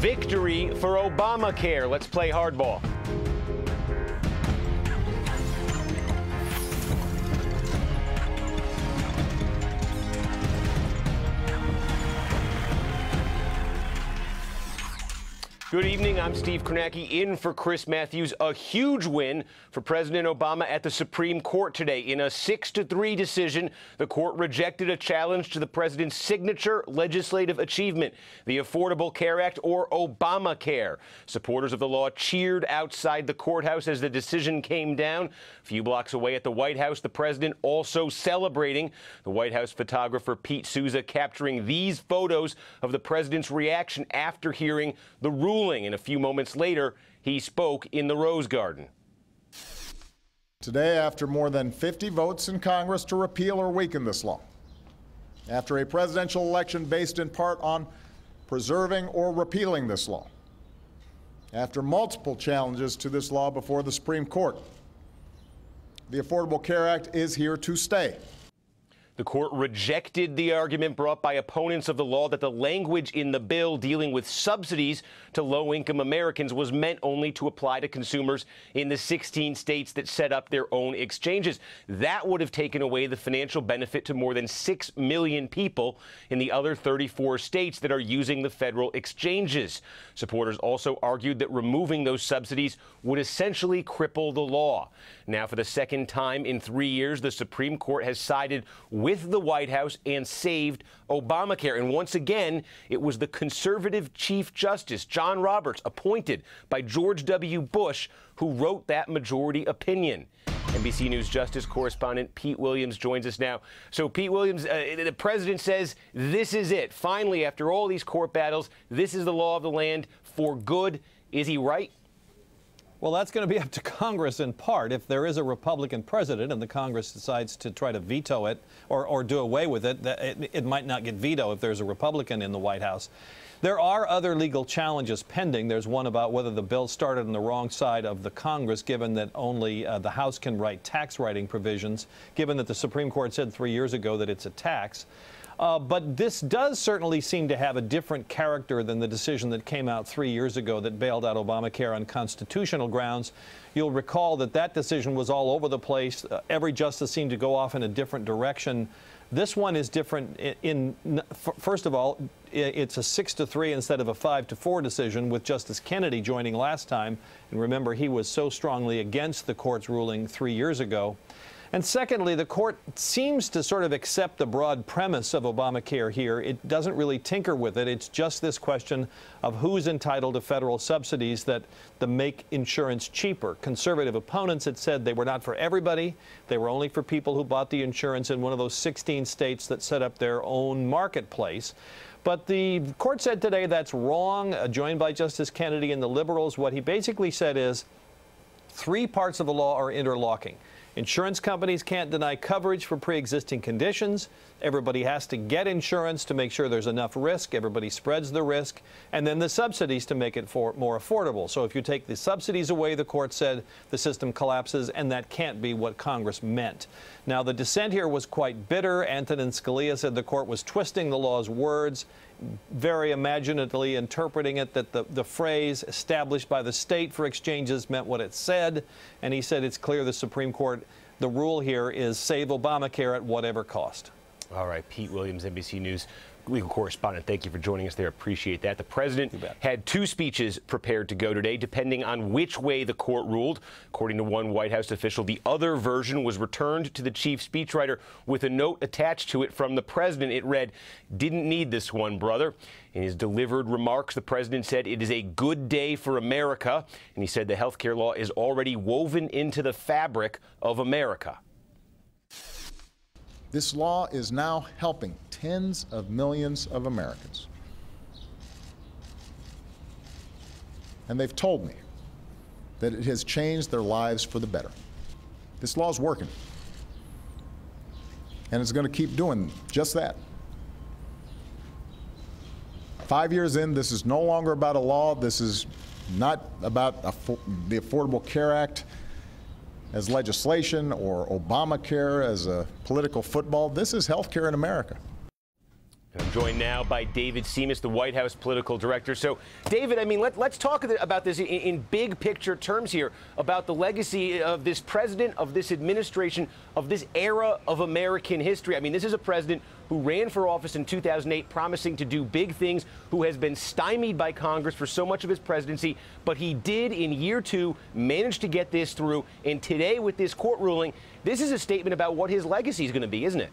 victory for Obamacare. Let's play hardball. Good evening. I'm Steve Kornacki in for Chris Matthews. A huge win for President Obama at the Supreme Court today. In a 6 to 3 decision, the court rejected a challenge to the president's signature legislative achievement, the Affordable Care Act or Obamacare. Supporters of the law cheered outside the courthouse as the decision came down. A few blocks away at the White House, the president also celebrating. The White House photographer Pete Souza capturing these photos of the president's reaction after hearing the ruling ruling. And a few moments later, he spoke in the Rose Garden. Today, after more than 50 votes in Congress to repeal or weaken this law, after a presidential election based in part on preserving or repealing this law, after multiple challenges to this law before the Supreme Court, the Affordable Care Act is here to stay. The court rejected the argument brought by opponents of the law that the language in the bill dealing with subsidies to low income Americans was meant only to apply to consumers in the 16 states that set up their own exchanges. That would have taken away the financial benefit to more than 6 million people in the other 34 states that are using the federal exchanges. Supporters also argued that removing those subsidies would essentially cripple the law. Now, for the second time in three years, the Supreme Court has sided with with the White House and saved Obamacare. And once again, it was the conservative Chief Justice, John Roberts, appointed by George W. Bush, who wrote that majority opinion. NBC News Justice correspondent Pete Williams joins us now. So, Pete Williams, uh, the president says this is it. Finally, after all these court battles, this is the law of the land for good. Is he right? Well, that's going to be up to Congress in part. If there is a Republican president and the Congress decides to try to veto it or, or do away with it, it, it might not get vetoed if there's a Republican in the White House. There are other legal challenges pending. There's one about whether the bill started on the wrong side of the Congress, given that only uh, the House can write tax writing provisions, given that the Supreme Court said three years ago that it's a tax. Uh, but this does certainly seem to have a different character than the decision that came out three years ago that bailed out Obamacare on constitutional grounds. You'll recall that that decision was all over the place. Uh, every justice seemed to go off in a different direction. This one is different in, in, first of all, it's a six to three instead of a five to four decision with Justice Kennedy joining last time. And remember, he was so strongly against the court's ruling three years ago. And secondly, the court seems to sort of accept the broad premise of Obamacare here. It doesn't really tinker with it. It's just this question of who's entitled to federal subsidies that, that make insurance cheaper. Conservative opponents had said they were not for everybody. They were only for people who bought the insurance in one of those 16 states that set up their own marketplace. But the court said today that's wrong, uh, joined by Justice Kennedy and the liberals. What he basically said is three parts of the law are interlocking. Insurance companies can't deny coverage for pre-existing conditions. Everybody has to get insurance to make sure there's enough risk. Everybody spreads the risk. And then the subsidies to make it for more affordable. So if you take the subsidies away, the court said the system collapses, and that can't be what Congress meant. Now, the dissent here was quite bitter. Antonin Scalia said the court was twisting the law's words very imaginatively interpreting it that the, the phrase established by the state for exchanges meant what it said. And he said it's clear the Supreme Court, the rule here is save Obamacare at whatever cost. All right, Pete Williams, NBC News legal correspondent. Thank you for joining us there. Appreciate that. The president had two speeches prepared to go today, depending on which way the court ruled. According to one White House official, the other version was returned to the chief speechwriter with a note attached to it from the president. It read, Didn't need this one, brother. In his delivered remarks, the president said it is a good day for America, and he said the health care law is already woven into the fabric of America. This law is now helping tens of millions of Americans. And they've told me that it has changed their lives for the better. This law is working. And it's going to keep doing just that. Five years in, this is no longer about a law. This is not about the Affordable Care Act as legislation or Obamacare as a political football. This is health care in America. I'm joined now by David Simas, the White House political director. So, David, I mean, let, us talk about this in, in, big picture terms here about the legacy of this president, of this administration, of this era of American history. I mean, this is a president who ran for office in 2008 promising to do big things, who has been stymied by Congress for so much of his presidency, but he did in year two manage to get this through. And today, with this court ruling, this is a statement about what his legacy is going to be, isn't it?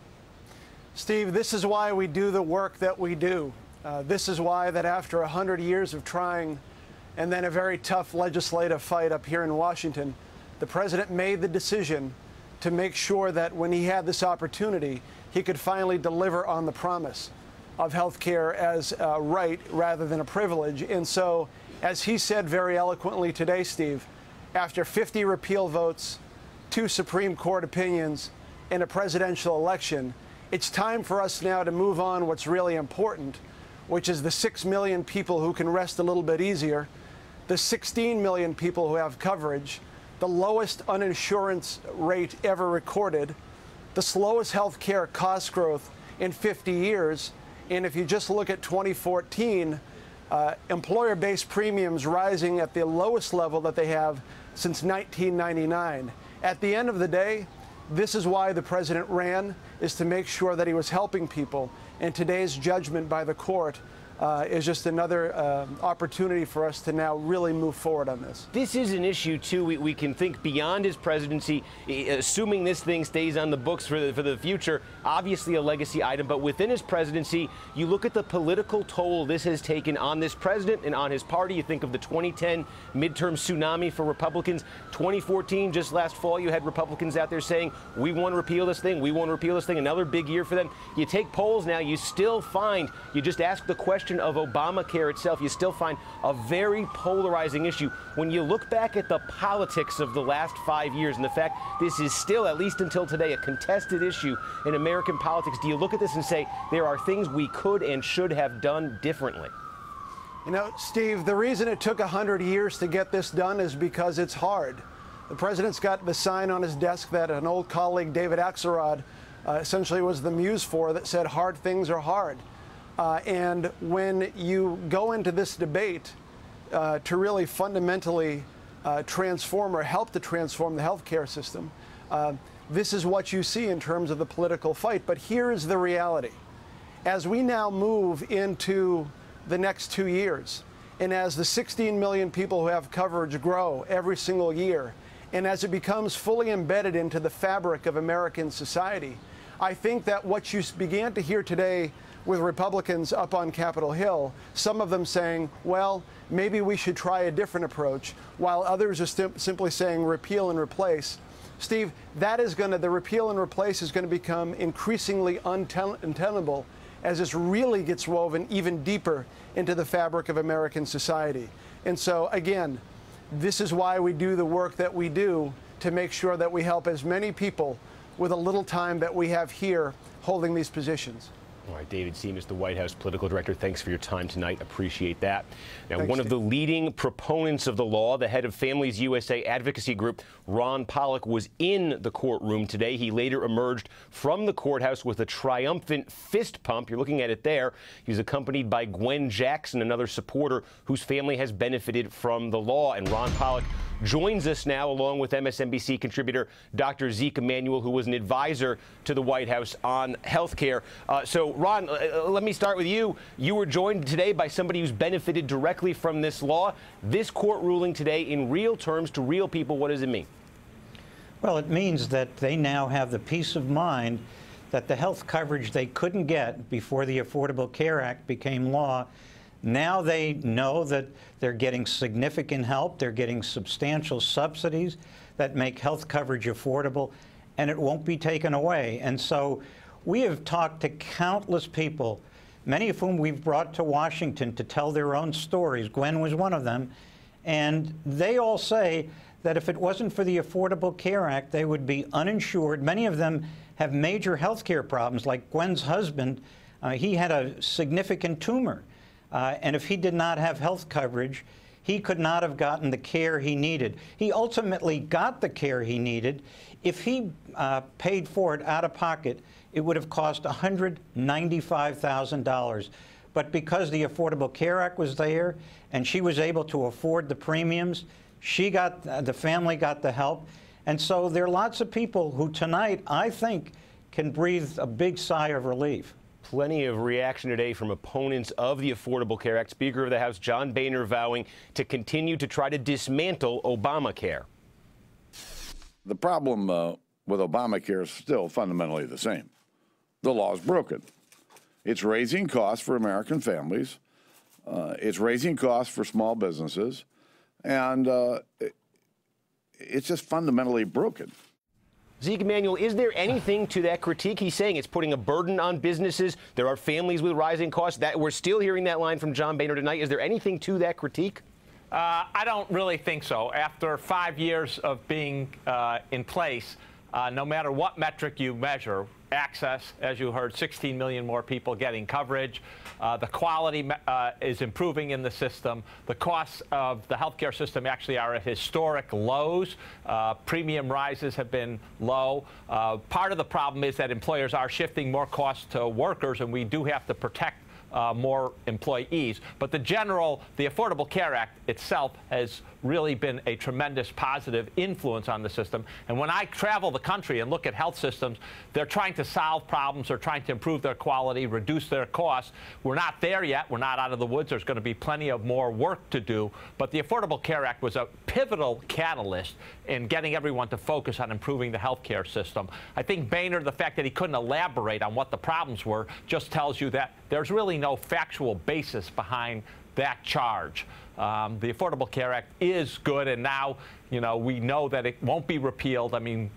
Steve, this is why we do the work that we do. Uh, this is why that after 100 years of trying and then a very tough legislative fight up here in Washington, the president made the decision to make sure that when he had this opportunity, he could finally deliver on the promise of health care as a right rather than a privilege. And so, as he said very eloquently today, Steve, after 50 repeal votes, two Supreme Court opinions, and a presidential election, it's time for us now to move on what's really important, which is the 6 million people who can rest a little bit easier, the 16 million people who have coverage, the lowest uninsurance rate ever recorded, the slowest health care cost growth in 50 years. And if you just look at 2014, uh, employer based premiums rising at the lowest level that they have since 1999. At the end of the day, this is why the president ran, is to make sure that he was helping people. And today's judgment by the court uh, is just another uh, opportunity for us to now really move forward on this. This is an issue, too. We, we, can think beyond his presidency, assuming this thing stays on the books for the, for the future, obviously a legacy item. But within his presidency, you look at the political toll this has taken on this president and on his party. You think of the 2010 midterm tsunami for Republicans. 2014, just last fall, you had Republicans out there saying, we want to repeal this thing, we want to repeal this thing. Another big year for them. You take polls now, you still find, you just ask the question, question of Obamacare itself, you still find a very polarizing issue. When you look back at the politics of the last five years and the fact this is still, at least until today, a contested issue in American politics, do you look at this and say there are things we could and should have done differently? You know, Steve, the reason it took 100 years to get this done is because it's hard. The president's got the sign on his desk that an old colleague, David Axelrod, uh, essentially was the muse for that said, hard things are hard. Uh, and when you go into this debate uh, to really fundamentally uh, transform or help to transform the healthcare system, uh, this is what you see in terms of the political fight. But here's the reality. As we now move into the next two years, and as the 16 million people who have coverage grow every single year, and as it becomes fully embedded into the fabric of American society, I think that what you began to hear today with Republicans up on Capitol Hill, some of them saying, well, maybe we should try a different approach, while others are simply saying repeal and replace. Steve, that is going to, the repeal and replace is going to become increasingly untenable as this really gets woven even deeper into the fabric of American society. And so, again, this is why we do the work that we do to make sure that we help as many people with a little time that we have here holding these positions. All right, David Simas, the White House political director, thanks for your time tonight. Appreciate that. Now, thanks, one Steve. of the leading proponents of the law, the head of Families USA advocacy group, Ron Pollack, was in the courtroom today. He later emerged from the courthouse with a triumphant fist pump. You're looking at it there. He was accompanied by Gwen Jackson, another supporter whose family has benefited from the law. And Ron Pollack joins us now, along with MSNBC contributor Dr. Zeke Emanuel, who was an advisor to the White House on health care. Uh, so, Ron, let me start with you. You were joined today by somebody who's benefited directly from this law. This court ruling today, in real terms to real people, what does it mean? Well, it means that they now have the peace of mind that the health coverage they couldn't get before the Affordable Care Act became law now they know that they're getting significant help, they're getting substantial subsidies that make health coverage affordable, and it won't be taken away. And so we have talked to countless people, many of whom we've brought to Washington to tell their own stories. Gwen was one of them. And they all say that if it wasn't for the Affordable Care Act, they would be uninsured. Many of them have major health care problems, like Gwen's husband. Uh, he had a significant tumor. Uh, and if he did not have health coverage, he could not have gotten the care he needed. He ultimately got the care he needed. If he uh, paid for it out of pocket, it would have cost $195,000. But because the Affordable Care Act was there and she was able to afford the premiums, she got uh, the family got the help. And so there are lots of people who tonight, I think, can breathe a big sigh of relief. Plenty of reaction today from opponents of the Affordable Care Act. Speaker of the House John Boehner vowing to continue to try to dismantle Obamacare. The problem uh, with Obamacare is still fundamentally the same. The law is broken. It's raising costs for American families. Uh, it's raising costs for small businesses, and uh, it, it's just fundamentally broken. Zeke Emanuel, is there anything to that critique? He's saying it's putting a burden on businesses. There are families with rising costs. That we're still hearing that line from John Boehner tonight. Is there anything to that critique? Uh, I don't really think so. After five years of being uh, in place, uh, no matter what metric you measure, access, as you heard, 16 million more people getting coverage. Uh, the quality uh, is improving in the system. The costs of the healthcare system actually are at historic lows. Uh, premium rises have been low. Uh, part of the problem is that employers are shifting more costs to workers, and we do have to protect uh, more employees. But the general, the Affordable Care Act itself has really been a tremendous positive influence on the system. And when I travel the country and look at health systems, they're trying to solve problems, they're trying to improve their quality, reduce their costs. We're not there yet. We're not out of the woods. There's going to be plenty of more work to do. But the Affordable Care Act was a pivotal catalyst in getting everyone to focus on improving the health care system. I think Boehner, the fact that he couldn't elaborate on what the problems were, just tells you that there's really no factual basis behind that charge. Um, the Affordable Care Act is good, and now, you know, we know that it won't be repealed. I mean,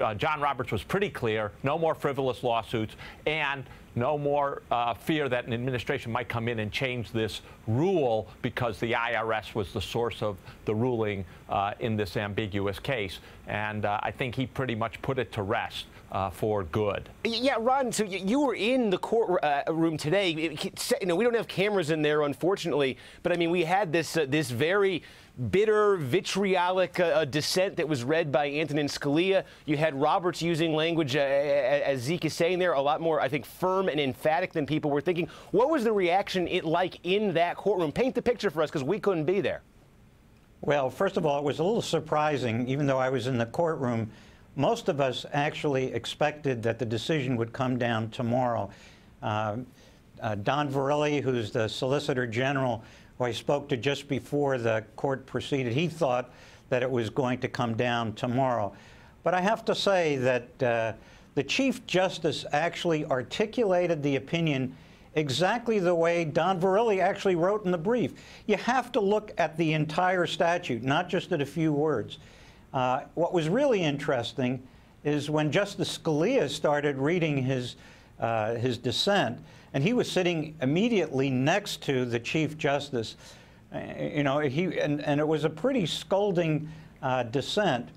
uh, John Roberts was pretty clear, no more frivolous lawsuits, and no more uh, fear that an administration might come in and change this rule because the IRS was the source of the ruling uh, in this ambiguous case. And uh, I think he pretty much put it to rest. Uh, for good. Yeah, Ron. So you were in the courtroom uh, today. You know, we don't have cameras in there, unfortunately. But I mean, we had this uh, this very bitter, vitriolic uh, dissent that was read by Antonin Scalia. You had Roberts using language, uh, as Zeke is saying there, a lot more, I think, firm and emphatic than people were thinking. What was the reaction it like in that courtroom? Paint the picture for us, because we couldn't be there. Well, first of all, it was a little surprising, even though I was in the courtroom. Most of us actually expected that the decision would come down tomorrow. Uh, uh, Don Verrilli, who's the Solicitor General, who I spoke to just before the court proceeded, he thought that it was going to come down tomorrow. But I have to say that uh, the Chief Justice actually articulated the opinion exactly the way Don Verrilli actually wrote in the brief. You have to look at the entire statute, not just at a few words. Uh, what was really interesting is when Justice Scalia started reading his, uh, his dissent, and he was sitting immediately next to the Chief Justice. Uh, you know, he, and, and it was a pretty scolding uh, dissent.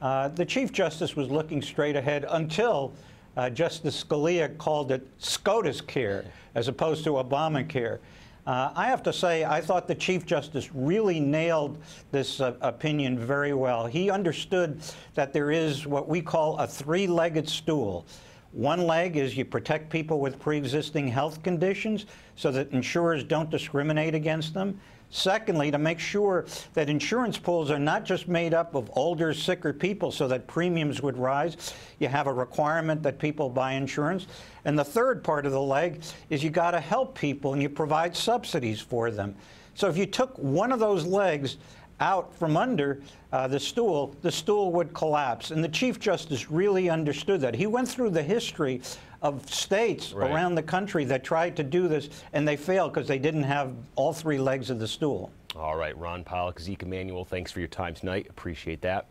Uh, the Chief Justice was looking straight ahead until uh, Justice Scalia called it SCOTUS care as opposed to Obamacare. Uh, I have to say, I thought the Chief Justice really nailed this uh, opinion very well. He understood that there is what we call a three legged stool. One leg is you protect people with pre-existing health conditions so that insurers don't discriminate against them. Secondly, to make sure that insurance pools are not just made up of older, sicker people so that premiums would rise. You have a requirement that people buy insurance. And the third part of the leg is you got to help people and you provide subsidies for them. So if you took one of those legs out from under uh, the stool, the stool would collapse. And the Chief Justice really understood that. He went through the history of states right. around the country that tried to do this, and they failed because they didn't have all three legs of the stool. All right, Ron Pollack, Zeke Emanuel, thanks for your time tonight. Appreciate that.